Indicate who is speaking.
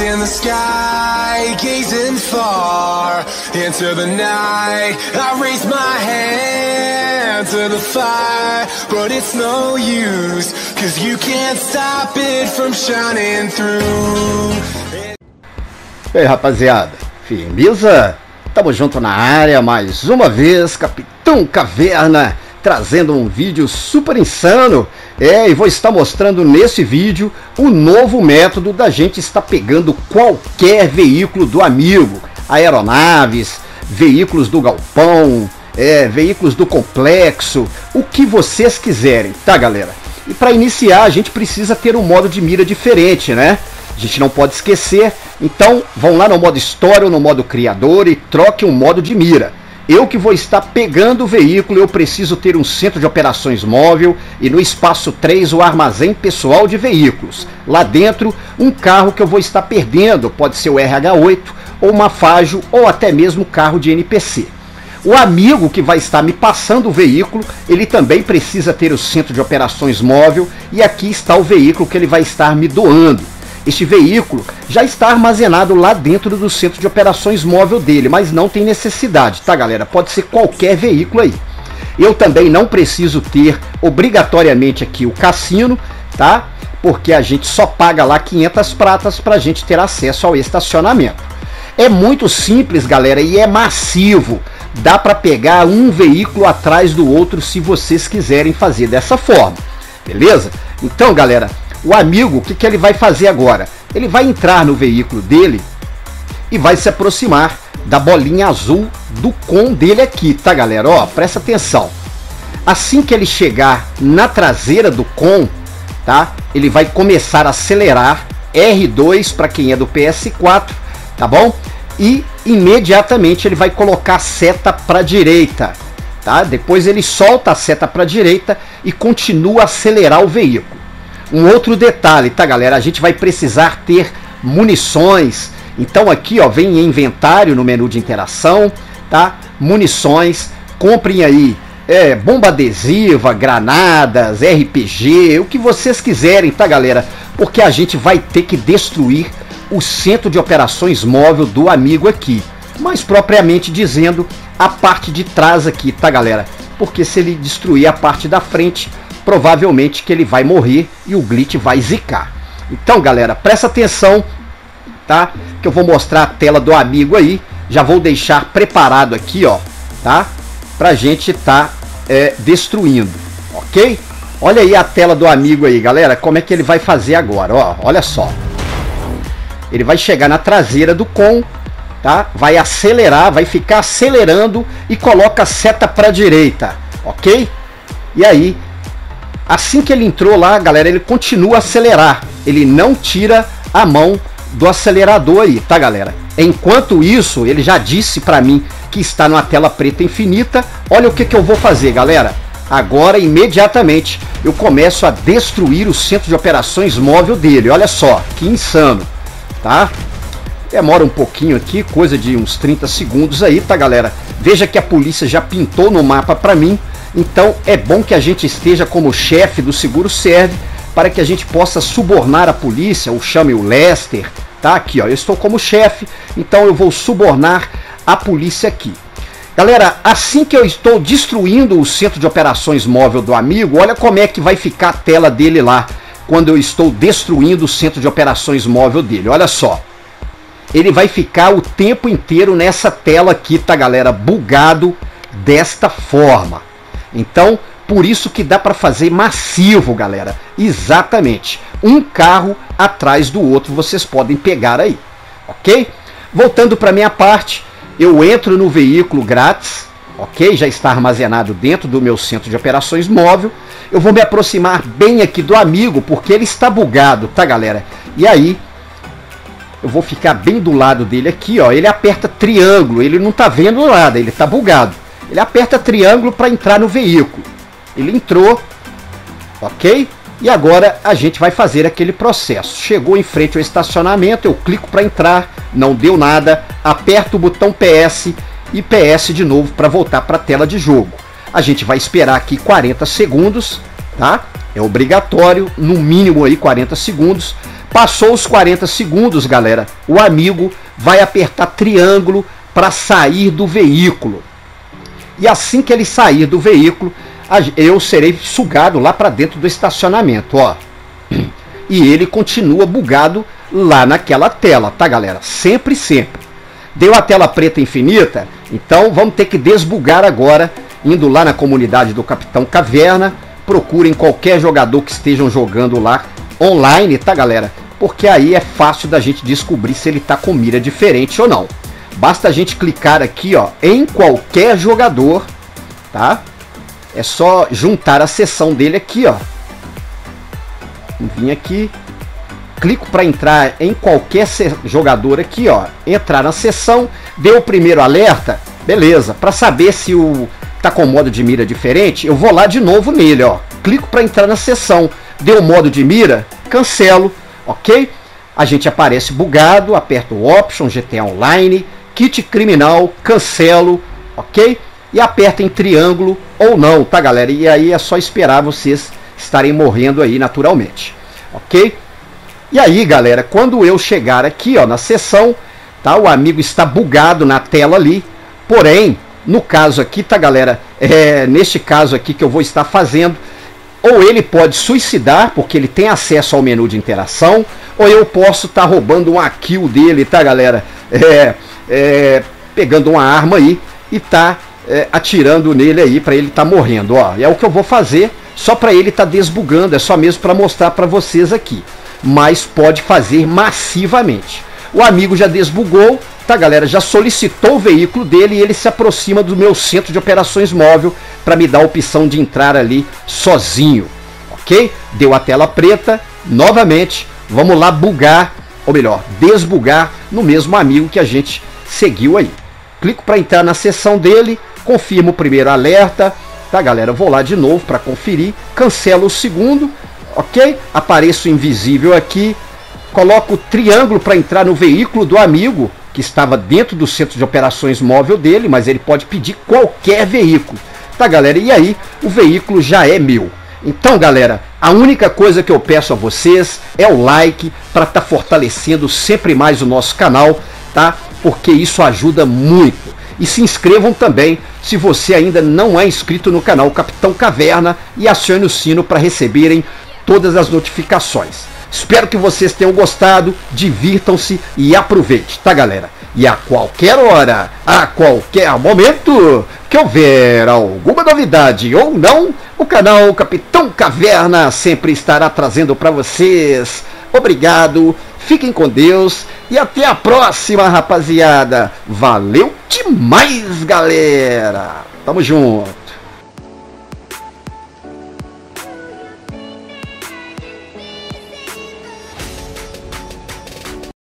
Speaker 1: in the sky, gazing far into the night. I raise my hand to the fire, but it's no use, cause you can't stop it from shining through.
Speaker 2: E aí, rapaziada, firmeza? Tamo junto na área mais uma vez, Capitão Caverna, trazendo um vídeo super insano. É, e vou estar mostrando nesse vídeo o novo método da gente estar pegando qualquer veículo do amigo, aeronaves, veículos do galpão, é, veículos do complexo, o que vocês quiserem, tá galera? E para iniciar a gente precisa ter um modo de mira diferente, né? A gente não pode esquecer, então vão lá no modo história ou no modo criador e troque um modo de mira. Eu que vou estar pegando o veículo, eu preciso ter um centro de operações móvel e no espaço 3 o armazém pessoal de veículos. Lá dentro, um carro que eu vou estar perdendo, pode ser o RH8 ou uma Fajo ou até mesmo carro de NPC. O amigo que vai estar me passando o veículo, ele também precisa ter o centro de operações móvel e aqui está o veículo que ele vai estar me doando. Este veículo já está armazenado lá dentro do centro de operações móvel dele, mas não tem necessidade, tá galera? Pode ser qualquer veículo aí. Eu também não preciso ter obrigatoriamente aqui o cassino, tá? Porque a gente só paga lá 500 pratas para a gente ter acesso ao estacionamento. É muito simples, galera, e é massivo. Dá para pegar um veículo atrás do outro se vocês quiserem fazer dessa forma, beleza? Então, galera, o amigo, o que, que ele vai fazer agora? Ele vai entrar no veículo dele e vai se aproximar da bolinha azul do com dele aqui, tá galera? Ó, presta atenção. Assim que ele chegar na traseira do com, tá? Ele vai começar a acelerar R2 para quem é do PS4, tá bom? E imediatamente ele vai colocar a seta para direita, tá? Depois ele solta a seta para direita e continua a acelerar o veículo. Um outro detalhe, tá galera? A gente vai precisar ter munições. Então aqui ó, vem em inventário no menu de interação, tá? Munições, comprem aí é, bomba adesiva, granadas, RPG, o que vocês quiserem, tá galera? Porque a gente vai ter que destruir o centro de operações móvel do amigo aqui. Mais propriamente dizendo, a parte de trás aqui, tá galera? Porque se ele destruir a parte da frente, provavelmente que ele vai morrer e o glitch vai zicar. Então, galera, presta atenção, tá? Que eu vou mostrar a tela do amigo aí. Já vou deixar preparado aqui, ó, tá? Pra gente tá é, destruindo, ok? Olha aí a tela do amigo aí, galera, como é que ele vai fazer agora, ó, olha só. Ele vai chegar na traseira do com, tá? Vai acelerar, vai ficar acelerando e coloca a seta para direita, ok? E aí Assim que ele entrou lá, galera, ele continua a acelerar. Ele não tira a mão do acelerador aí, tá, galera? Enquanto isso, ele já disse para mim que está numa tela preta infinita. Olha o que, que eu vou fazer, galera. Agora, imediatamente, eu começo a destruir o centro de operações móvel dele. Olha só, que insano, tá? Demora um pouquinho aqui, coisa de uns 30 segundos aí, tá, galera? Veja que a polícia já pintou no mapa para mim. Então é bom que a gente esteja como chefe do Seguro Serve para que a gente possa subornar a polícia, ou chame o Lester, tá aqui, ó, eu estou como chefe, então eu vou subornar a polícia aqui. Galera, assim que eu estou destruindo o centro de operações móvel do amigo, olha como é que vai ficar a tela dele lá, quando eu estou destruindo o centro de operações móvel dele. Olha só. Ele vai ficar o tempo inteiro nessa tela aqui, tá galera? Bugado desta forma. Então, por isso que dá para fazer massivo, galera. Exatamente. Um carro atrás do outro vocês podem pegar aí, ok? Voltando para minha parte, eu entro no veículo grátis, ok? Já está armazenado dentro do meu centro de operações móvel. Eu vou me aproximar bem aqui do amigo, porque ele está bugado, tá, galera? E aí, eu vou ficar bem do lado dele aqui, ó. Ele aperta triângulo, ele não tá vendo nada, ele tá bugado. Ele aperta triângulo para entrar no veículo. Ele entrou, ok? E agora a gente vai fazer aquele processo. Chegou em frente ao estacionamento, eu clico para entrar, não deu nada, aperto o botão PS e PS de novo para voltar para a tela de jogo. A gente vai esperar aqui 40 segundos, tá? É obrigatório, no mínimo aí 40 segundos, Passou os 40 segundos, galera. O amigo vai apertar triângulo para sair do veículo. E assim que ele sair do veículo, eu serei sugado lá para dentro do estacionamento, ó. E ele continua bugado lá naquela tela, tá, galera? Sempre, sempre. Deu a tela preta infinita, então vamos ter que desbugar agora, indo lá na comunidade do Capitão Caverna. Procurem qualquer jogador que estejam jogando lá online, tá, galera? Porque aí é fácil da gente descobrir se ele tá com mira diferente ou não. Basta a gente clicar aqui, ó, em qualquer jogador, tá? É só juntar a sessão dele aqui, ó. Vim aqui, clico para entrar em qualquer jogador aqui, ó. Entrar na sessão, deu o primeiro alerta, beleza. Para saber se o tá com modo de mira diferente, eu vou lá de novo nele, ó. Clico para entrar na sessão, deu modo de mira, cancelo, ok? A gente aparece bugado, aperto o Option, GTA Online, Kit Criminal, cancelo, ok? E aperta em triângulo ou não, tá galera? E aí é só esperar vocês estarem morrendo aí naturalmente, ok? E aí galera, quando eu chegar aqui ó, na sessão, tá? O amigo está bugado na tela ali, porém, no caso aqui, tá galera? É, neste caso aqui que eu vou estar fazendo, ou ele pode suicidar, porque ele tem acesso ao menu de interação, ou eu posso estar tá roubando uma kill dele, tá galera? É, é, pegando uma arma aí e tá é, atirando nele aí para ele tá morrendo, ó. É o que eu vou fazer, só para ele tá desbugando, é só mesmo para mostrar para vocês aqui. Mas pode fazer massivamente. O amigo já desbugou, tá galera? Já solicitou o veículo dele e ele se aproxima do meu centro de operações móvel para me dar a opção de entrar ali sozinho, ok? Deu a tela preta, novamente, vamos lá bugar, ou melhor, desbugar no mesmo amigo que a gente seguiu aí. Clico para entrar na sessão dele, confirmo o primeiro alerta, tá galera? Vou lá de novo para conferir, cancelo o segundo, ok? Apareço invisível aqui, coloco o triângulo para entrar no veículo do amigo, que estava dentro do centro de operações móvel dele, mas ele pode pedir qualquer veículo. Tá, galera? E aí, o veículo já é meu. Então, galera, a única coisa que eu peço a vocês é o like para estar tá fortalecendo sempre mais o nosso canal, tá? Porque isso ajuda muito. E se inscrevam também se você ainda não é inscrito no canal Capitão Caverna e acione o sino para receberem todas as notificações. Espero que vocês tenham gostado, divirtam-se e aproveite, tá galera? E a qualquer hora, a qualquer momento que houver alguma novidade ou não, o canal Capitão Caverna sempre estará trazendo para vocês. Obrigado, fiquem com Deus e até a próxima, rapaziada. Valeu demais, galera. Tamo junto.